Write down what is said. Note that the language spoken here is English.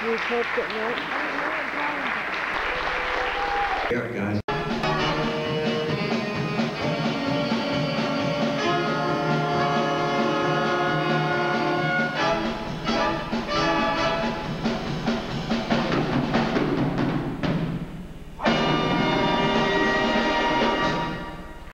We hope that no. Here, guys.